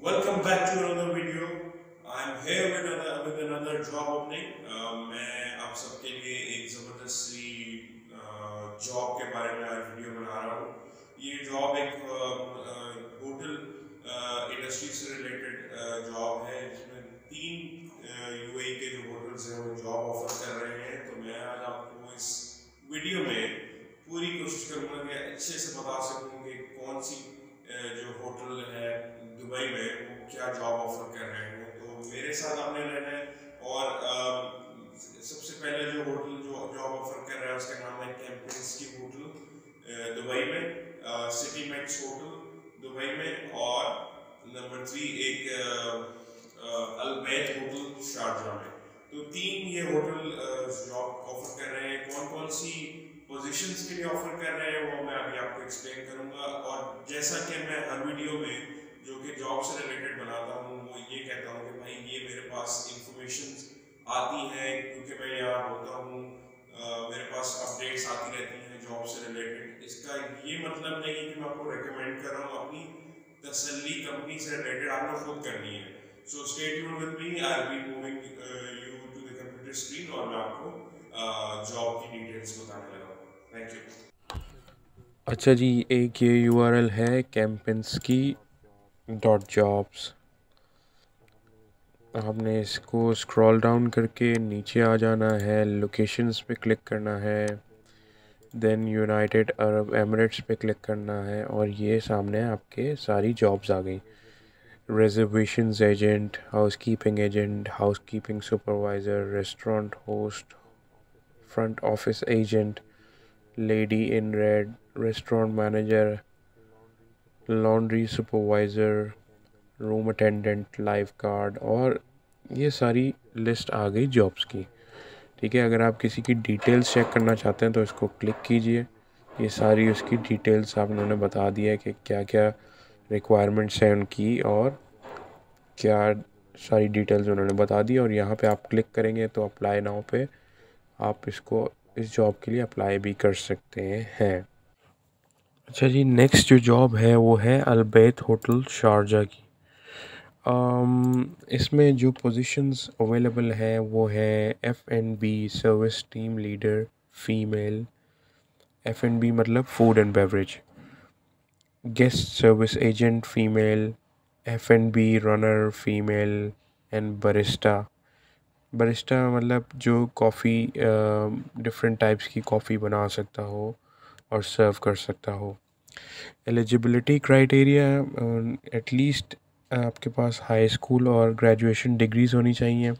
Welcome back to another video. I'm here with another with another job opening. Uh, मैं आप सबके लिए एक ज़बरदस्त सी जॉब के बारे में आज वीडियो बना रहा हूँ ये जॉब एक होटल इंडस्ट्री से रिलेटेड जॉब है जिसमें तीन यूएई के जो होटल्स दुबई में, वो क्या जॉब ऑफ़र कर रहे हैं, वो तो मेरे साथ आपने रहना है। और सबसे पहले जो होटल, जो जॉब ऑफ़र कर रहा है, उसका नाम है कैंपिंग्स की होटल दुबई में सिटी मैक्स होटल दुबई में। और नंबर थ्री एक अलबैत होटल शारजा में। तो तीन ये होटल जॉब ऑफ़र कर रहे हैं। कौन कौन सी पोजीशंस के लिए ऑफ़र कर रहे हैं, वो मैं अभी आपको एक्सप्लेन करूँगा। और जैसा कि मैं हर वीडियो में आती हैं, क्योंकि मैं यहाँ होता हूँ मेरे पास अपडेट्स आती रहती हैं जॉब से रिलेटेड इसका ये मतलब नहीं कि मैं आपको रिकमेंड कर रहा हूँ, अपनी तसल्ली कंपनी से रिलेटेड आपने खुद करनी है। So stay tune with me I be moving you to the computer screen और मैं आपको जॉब की डिटेल्स बताने लगा थैंक यू अच्छा जी, एक ये यू है कैंपेंस की डॉट जॉब्स आपने इसको स्क्रॉल डाउन करके नीचे आ जाना है लोकेशंस पे क्लिक करना है देन यूनाइटेड अरब एमरेट्स पे क्लिक करना है और ये सामने आपके सारी जॉब्स आ गई। Reservations agent housekeeping agent housekeeping supervisor restaurant host front office agent lady in red restaurant manager laundry supervisor room attendant lifeguard और ये सारी लिस्ट आ गई जॉब्स की। ठीक है, अगर आप किसी की डिटेल्स चेक करना चाहते हैं तो इसको क्लिक कीजिए। ये सारी उसकी डिटेल्स आप उन्होंने बता दिया है कि क्या क्या रिक्वायरमेंट्स हैं उनकी और क्या सारी डिटेल्स उन्होंने बता दी और यहाँ पे आप क्लिक करेंगे तो अप्लाई नाउ पे आप इसको इस जॉब के लिए अप्लाई भी कर सकते हैं। अच्छा जी नेक्स्ट जो जॉब है वो है अलबैत होटल शारजा की। इसमें जो पोजीशंस अवेलेबल है, वो है F and B service team leader female F and B मतलब food and beverage guest service agent female F and B runner female and barista barista मतलब जो कॉफ़ी डिफरेंट टाइप्स की कॉफ़ी बना सकता हो और सर्व कर सकता हो. एलिजिबिलिटी क्राइटेरिया एटलीस्ट आपके पास हाई स्कूल और ग्रेजुएशन डिग्रीज होनी चाहिए।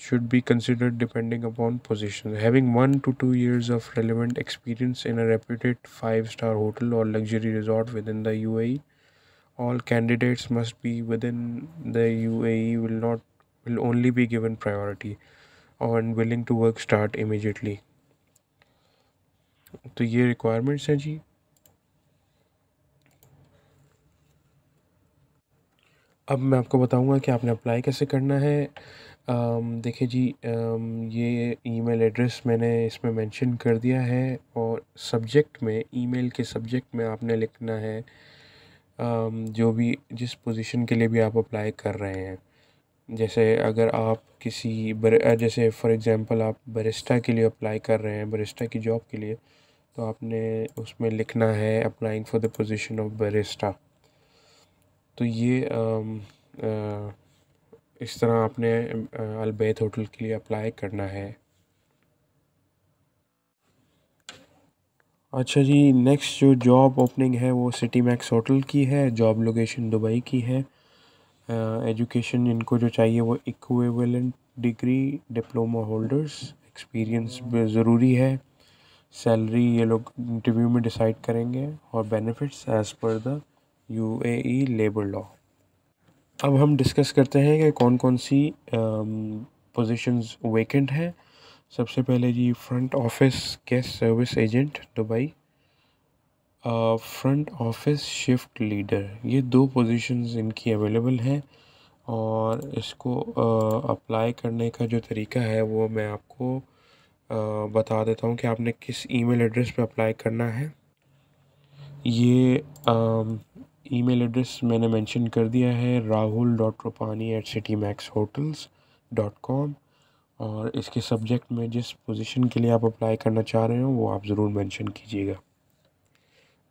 Should be considered depending upon position having one two two years of relevant experience in a reputed five star hotel और luxury resort within the UAE all candidates must be within the UAE will not will only be given priority on willing to work start immediately तो ये requirements हैं जी। अब मैं आपको बताऊँगा कि आपने अप्लाई कैसे करना है। देखिए जी um, ये ईमेल एड्रेस मैंने इसमें मेंशन कर दिया है और सब्जेक्ट में ईमेल के सब्जेक्ट में आपने लिखना है um, जो भी जिस पोजीशन के लिए भी आप अप्लाई कर रहे हैं। जैसे अगर आप किसी बर जैसे फॉर एग्ज़ाम्पल आप बरिस्टा के लिए अप्लाई कर रहे हैं बरिस्टा की जॉब के लिए तो आपने उसमें लिखना है applying for the position of barista तो ये इस तरह आपने अलबैत होटल के लिए अप्लाई करना है। अच्छा जी नेक्स्ट जो जॉब ओपनिंग है वो सिटी मैक्स होटल की है जॉब लोकेशन दुबई की है। एजुकेशन इनको जो चाहिए वो equivalent degree diploma holders experience ज़रूरी है। सैलरी ये लोग इंटरव्यू में डिसाइड करेंगे और benefits as per the UAE labour law अब हम डिस्कस करते हैं कि कौन कौन सी पोजीशंस वेकेंट हैं। सबसे पहले जी front office guest service agent Dubai front office shift leader ये दो पोजीशंस इनकी अवेलेबल हैं और इसको अप्लाई uh, करने का जो तरीका है वो मैं आपको uh, बता देता हूँ कि आपने किस ईमेल एड्रेस पे अप्लाई करना है। ये ईमेल एड्रेस मैंने मेंशन कर दिया है Rahul dot Rupani at City Max hotels dot com और इसके सब्जेक्ट में जिस पोजीशन के लिए आप अप्लाई करना चाह रहे हो, वो आप ज़रूर मेंशन कीजिएगा।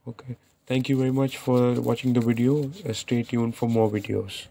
Okay thank you very much for watching the video stay tune for more videos